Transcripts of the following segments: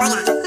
cebolla.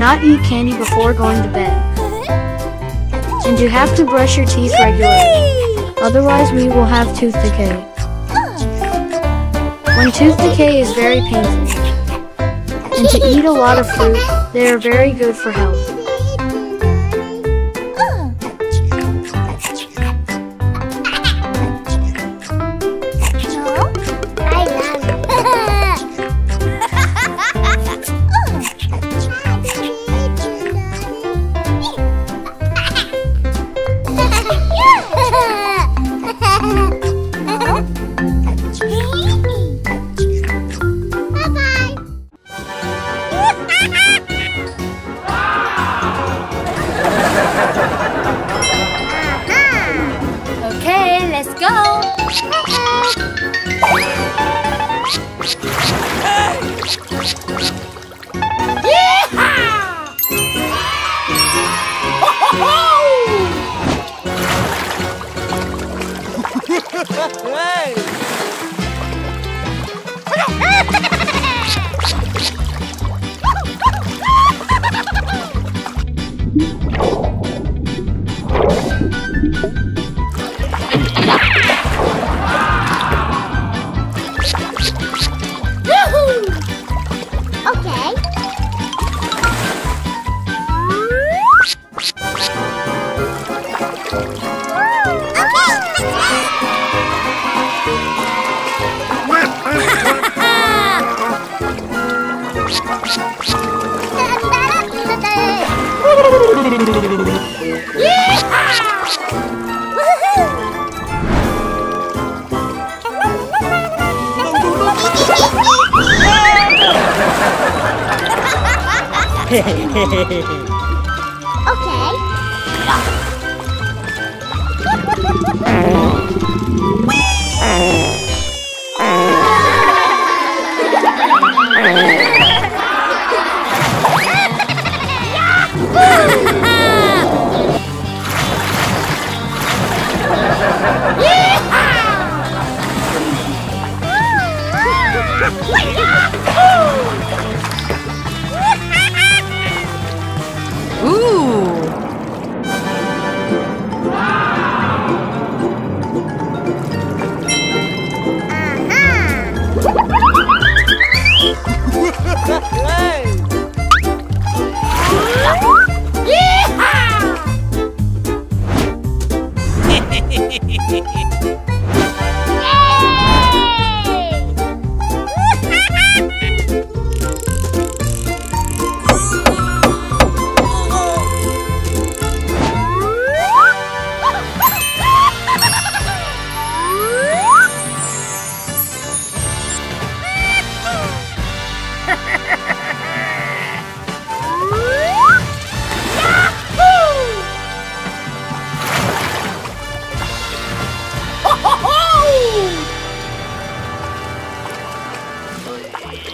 Not eat candy before going to bed. And you have to brush your teeth regularly. Otherwise, we will have tooth decay. When tooth decay is very painful. And to eat a lot of fruit, they are very good for health. hey! okay.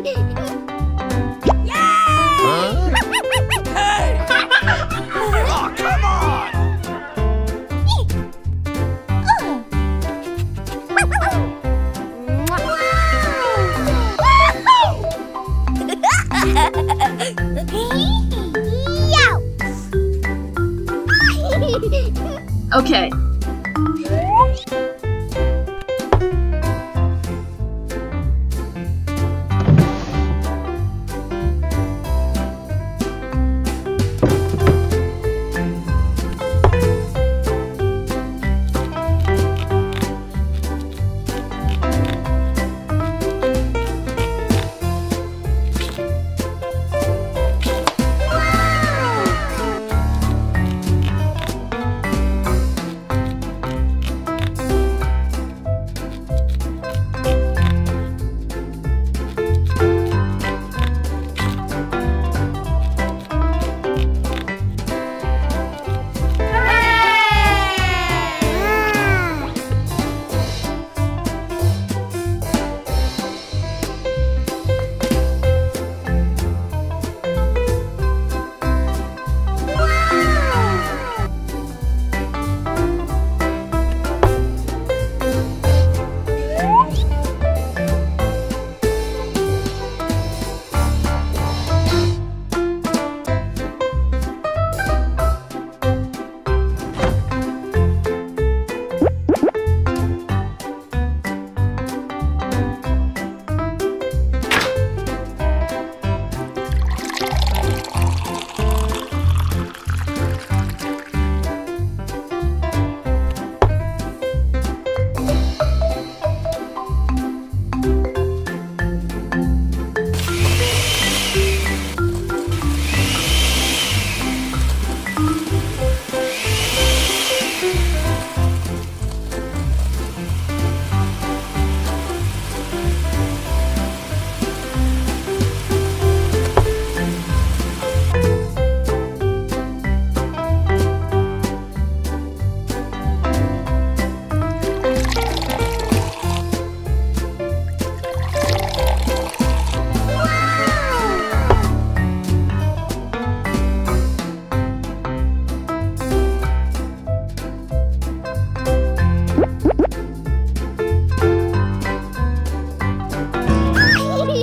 Okay,